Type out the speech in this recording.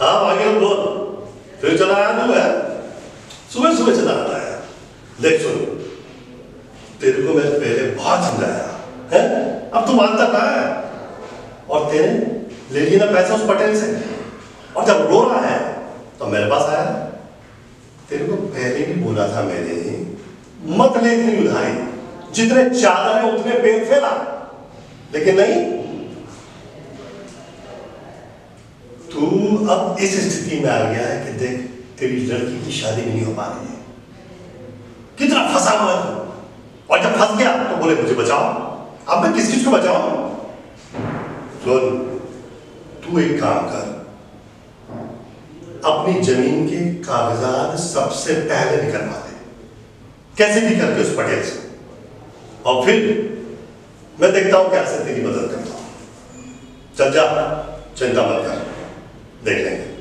हाँ आगे बोल। फिर चला आया है सुबह सुबह चला आता है देख सुन। तेरे को मैं पहले बहुत समझाया। है? अब तू मानता कहा है। और तेरे ले लिया ना पैसा उस पटेल से। और जब रो रहा है तो मेरे पास आया। तेरे को पहले भी बोला था मैंने, मत ले इतनी उधारी। जितने चादर है, उतने पेड़ फैला। लेकिन नहीं तू अब इस स्थिति में आ गया है कि देख, तेरी लड़की की शादी नहीं हो पा रही है। कितना फंसा हुआ है और जब फंस गया तो बोले, मुझे बचाओ। अब मैं किस किस को बचाऊं? सुन, तू एक काम कर। अपनी ज़मीन के कागजात सबसे पहले निकलवा दे। कैसे भी करके उस पटेल से? और फिर मैं देखता हूँ कैसे तेरी मदद करता हूँ। चल जा, चिंता मत कर। देख लेंगे